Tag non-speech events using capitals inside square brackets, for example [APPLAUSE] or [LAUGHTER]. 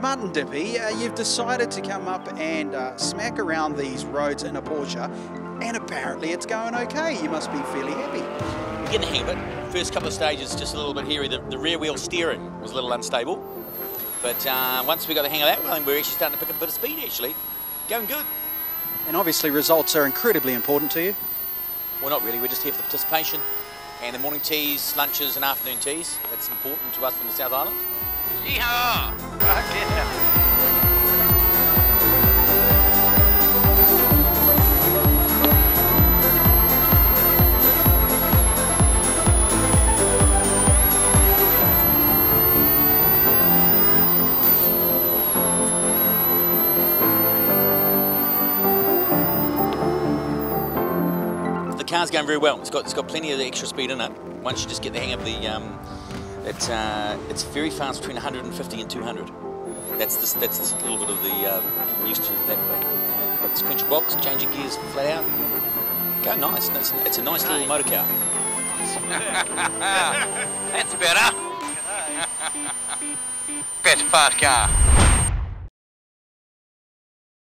Martin Dippie, uh, you've decided to come up and uh, smack around these roads in a Porsche, and apparently it's going okay. You must be fairly happy. We're getting the hang of it. First couple of stages, just a little bit hairy. The, the rear wheel steering was a little unstable. But uh, once we got the hang of that, well, we're actually starting to pick up a bit of speed, actually. Going good. And obviously results are incredibly important to you. Well, not really. We're just here for the participation and the morning teas, lunches and afternoon teas. That's important to us from the South Island. Yeehaw! Yeah. car's going very well. It's got it's got plenty of extra speed in it. Once you just get the hang of the, um, it's uh, it's very fast between 150 and 200. That's this that's this little bit of the um, getting used to that. But, but sequential box, change changing gears flat out, go nice. It's, it's a nice little motor car. [LAUGHS] That's better. [LAUGHS] That's a fast car.